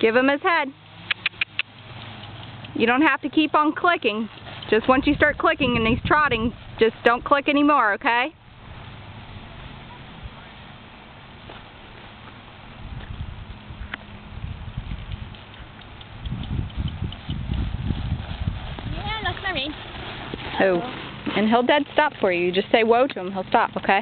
Give him his head. You don't have to keep on clicking. Just once you start clicking and he's trotting, just don't click anymore, okay? Yeah, that's my ring. Oh, and he'll dead stop for you. You just say whoa to him, he'll stop, okay?